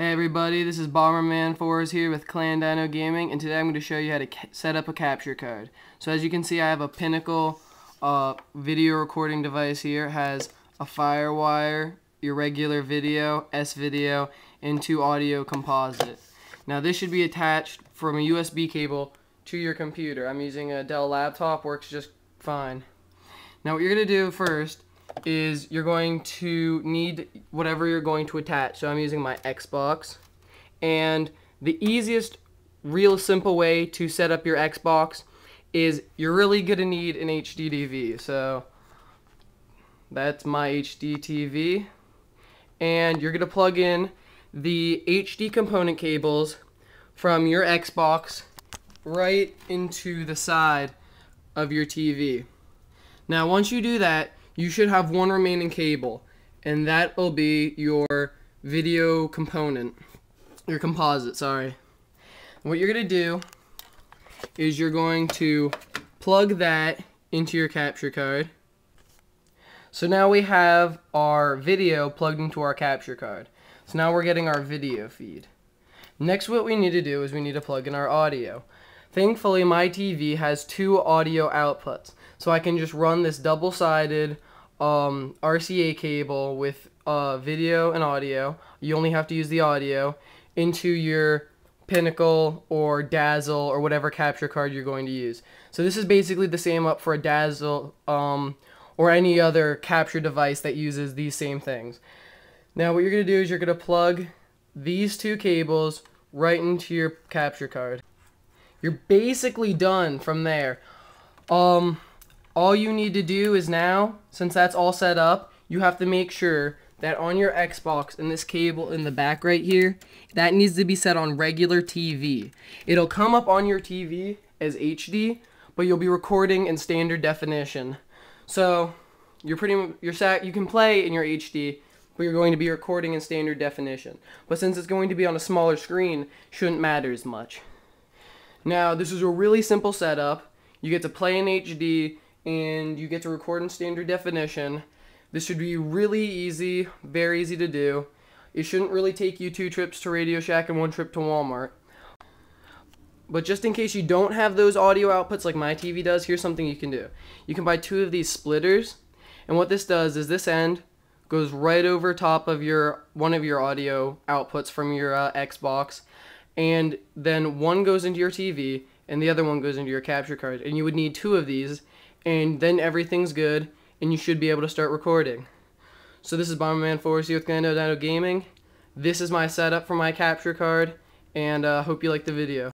Hey everybody, this is Bomberman 4s here with Clan Dino Gaming, and today I'm going to show you how to set up a capture card. So as you can see, I have a Pinnacle uh, video recording device here. It has a FireWire, your regular video, S-Video, and two audio composite. Now this should be attached from a USB cable to your computer. I'm using a Dell laptop, works just fine. Now what you're going to do first is you're going to need whatever you're going to attach. So I'm using my Xbox. And the easiest, real simple way to set up your Xbox is you're really going to need an HD TV. So that's my HD TV. And you're going to plug in the HD component cables from your Xbox right into the side of your TV. Now once you do that, you should have one remaining cable and that will be your video component. Your composite sorry. What you're gonna do is you're going to plug that into your capture card. So now we have our video plugged into our capture card. So now we're getting our video feed. Next what we need to do is we need to plug in our audio. Thankfully my TV has two audio outputs so I can just run this double-sided um, RCA cable with uh, video and audio. You only have to use the audio into your Pinnacle or Dazzle or whatever capture card you're going to use. So this is basically the same up for a Dazzle um, or any other capture device that uses these same things. Now what you're going to do is you're going to plug these two cables right into your capture card. You're basically done from there. Um, all you need to do is now, since that's all set up, you have to make sure that on your Xbox and this cable in the back right here, that needs to be set on regular TV. It'll come up on your TV as HD, but you'll be recording in standard definition. So you're pretty you're sat you can play in your HD, but you're going to be recording in standard definition. But since it's going to be on a smaller screen, shouldn't matter as much. Now, this is a really simple setup. You get to play in HD and you get to record in standard definition. This should be really easy, very easy to do. It shouldn't really take you two trips to Radio Shack and one trip to Walmart. But just in case you don't have those audio outputs like my TV does, here's something you can do. You can buy two of these splitters, and what this does is this end goes right over top of your one of your audio outputs from your uh, Xbox, and then one goes into your TV, and the other one goes into your capture card. And you would need two of these and then everything's good, and you should be able to start recording. So this is Bomberman 4 here with Glando Dino Gaming. This is my setup for my capture card, and uh, hope you like the video.